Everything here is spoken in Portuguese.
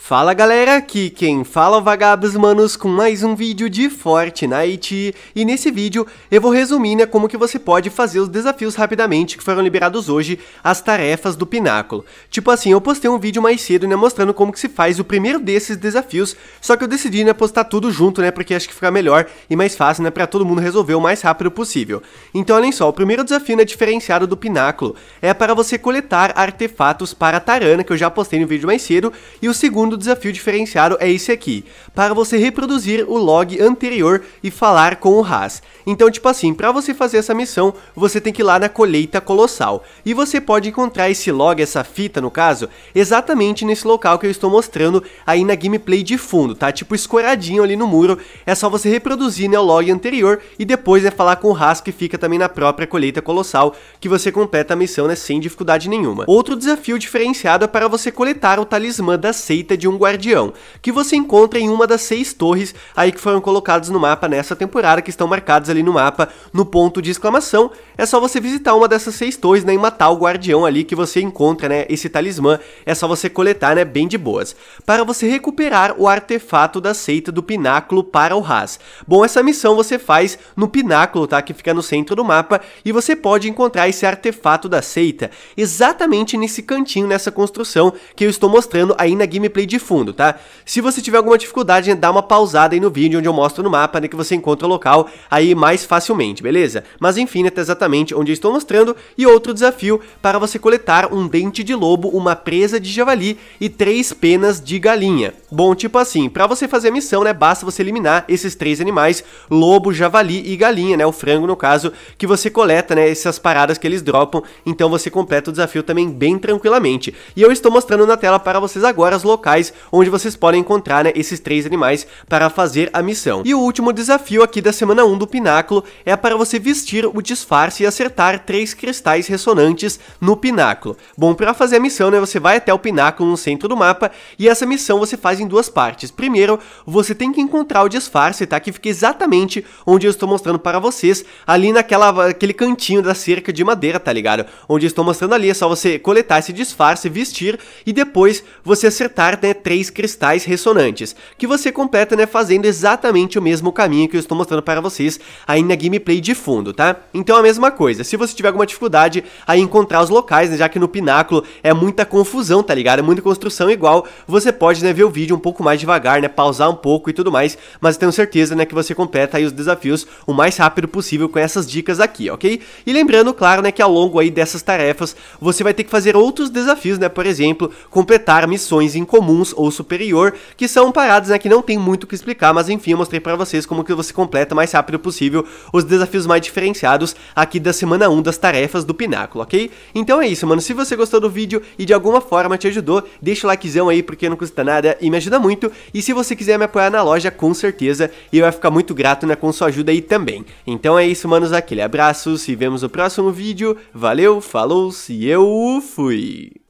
Fala galera, aqui quem fala é Vagabos Manos com mais um vídeo de Fortnite e nesse vídeo eu vou resumir né, como que você pode fazer os desafios rapidamente que foram liberados hoje, as tarefas do Pináculo. Tipo assim, eu postei um vídeo mais cedo né, mostrando como que se faz o primeiro desses desafios, só que eu decidi né, postar tudo junto né, porque acho que fica melhor e mais fácil né, para todo mundo resolver o mais rápido possível. Então olhem só, o primeiro desafio né, diferenciado do Pináculo é para você coletar artefatos para a Tarana, que eu já postei no vídeo mais cedo, e o segundo segundo desafio diferenciado é esse aqui, para você reproduzir o log anterior e falar com o Haas. Então, tipo assim, para você fazer essa missão, você tem que ir lá na colheita colossal. E você pode encontrar esse log, essa fita no caso, exatamente nesse local que eu estou mostrando aí na gameplay de fundo, tá? Tipo escoradinho ali no muro, é só você reproduzir né, o log anterior e depois né, falar com o Haas que fica também na própria colheita colossal, que você completa a missão né, sem dificuldade nenhuma. Outro desafio diferenciado é para você coletar o talismã da seita de um guardião, que você encontra em uma das seis torres aí que foram colocadas no mapa nessa temporada, que estão marcadas ali no mapa no ponto de exclamação. É só você visitar uma dessas seis torres, né, e matar o guardião ali que você encontra, né, esse talismã. É só você coletar, né, bem de boas. Para você recuperar o artefato da seita do pináculo para o Haas. Bom, essa missão você faz no pináculo, tá, que fica no centro do mapa, e você pode encontrar esse artefato da seita exatamente nesse cantinho, nessa construção que eu estou mostrando aí na gameplay de fundo, tá? Se você tiver alguma dificuldade, dá uma pausada aí no vídeo onde eu mostro no mapa, né, que você encontra o local aí mais facilmente, beleza? Mas enfim, né, tá exatamente onde eu estou mostrando. E outro desafio para você coletar um dente de lobo, uma presa de javali e três penas de galinha. Bom, tipo assim, para você fazer a missão, né, basta você eliminar esses três animais, lobo, javali e galinha, né, o frango no caso, que você coleta, né, essas paradas que eles dropam, então você completa o desafio também bem tranquilamente. E eu estou mostrando na tela para vocês agora os locais locais onde vocês podem encontrar né, esses três animais para fazer a missão. E o último desafio aqui da semana 1 do Pináculo é para você vestir o disfarce e acertar três cristais ressonantes no Pináculo. Bom, para fazer a missão, né, você vai até o Pináculo no centro do mapa e essa missão você faz em duas partes. Primeiro, você tem que encontrar o disfarce, tá? Que fica exatamente onde eu estou mostrando para vocês, ali naquela aquele cantinho da cerca de madeira, tá ligado? Onde eu estou mostrando ali, é só você coletar esse disfarce, vestir e depois você acertar né, três cristais ressonantes, que você completa, né, fazendo exatamente o mesmo caminho que eu estou mostrando para vocês aí na gameplay de fundo, tá? Então a mesma coisa, se você tiver alguma dificuldade a encontrar os locais, né, já que no pináculo é muita confusão, tá ligado? É muita construção igual, você pode, né, ver o vídeo um pouco mais devagar, né, pausar um pouco e tudo mais, mas tenho certeza, né, que você completa aí os desafios o mais rápido possível com essas dicas aqui, ok? E lembrando, claro, né, que ao longo aí dessas tarefas, você vai ter que fazer outros desafios, né, por exemplo, completar missões em comum comuns ou superior, que são paradas né, que não tem muito o que explicar, mas enfim, eu mostrei para vocês como que você completa mais rápido possível os desafios mais diferenciados aqui da semana 1 das tarefas do Pináculo, ok? Então é isso, mano, se você gostou do vídeo e de alguma forma te ajudou, deixa o likezão aí porque não custa nada e me ajuda muito, e se você quiser me apoiar na loja, com certeza, eu vai ficar muito grato né, com sua ajuda aí também. Então é isso, manos, aquele abraço, se vemos no próximo vídeo, valeu, falou, se eu fui!